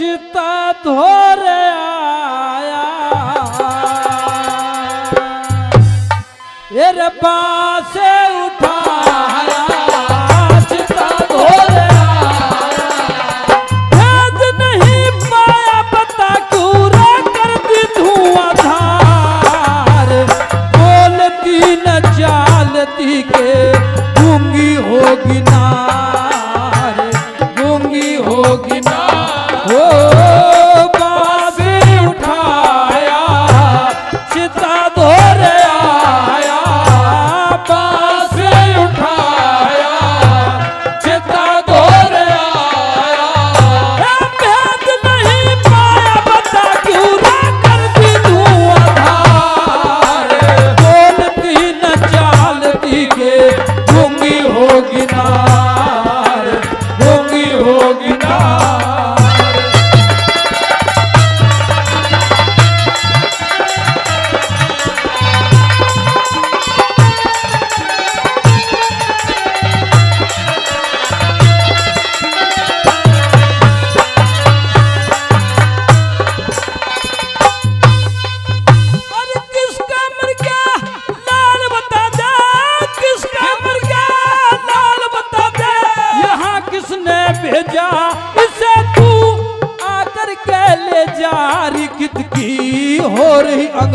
चिता धोर आया। एर पासे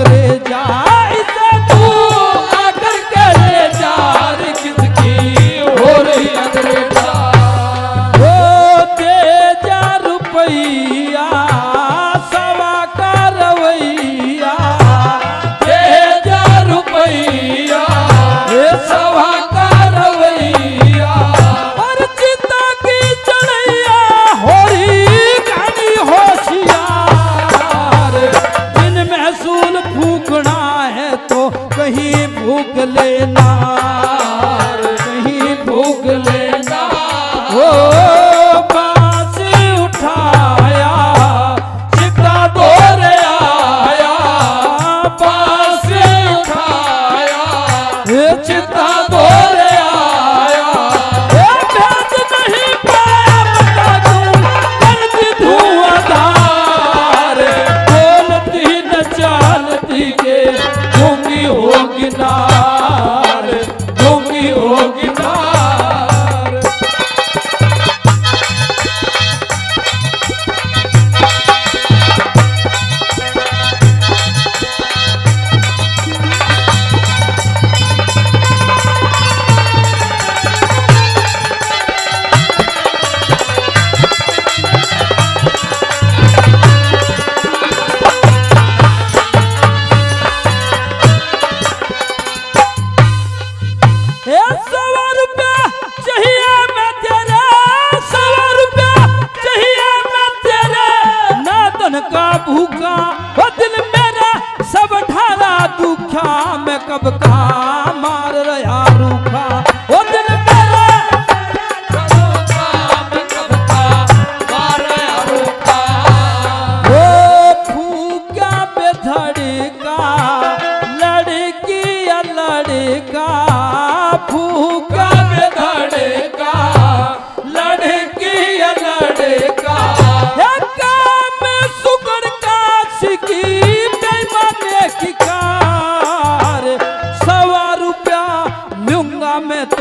रे जा रुकना है तो कहीं भूख लेना। पूछा मैं कब कहा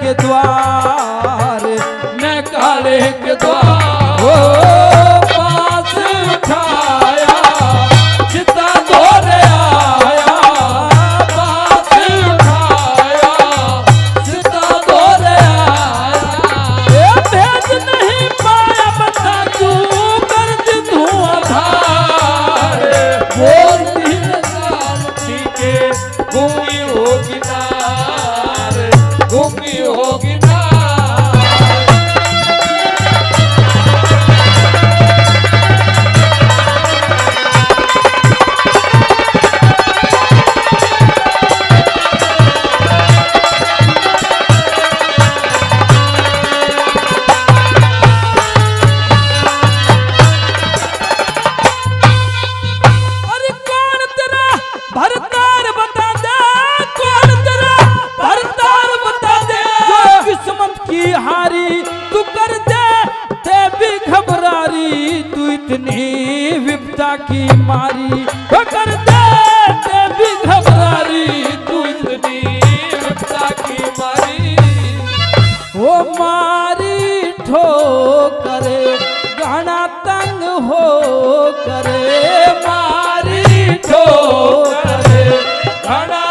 के द्वार मैं काले के द्वार। Walking. की हारी, तू कर दे ते भी घबरारी, तू इतनी विपदा की मारी। तो कर दे ते भी घबरारी, तू इतनी विपदा की मारी। वो मारी ठो करे गाना तंग हो करे, मारी ठो करे गाना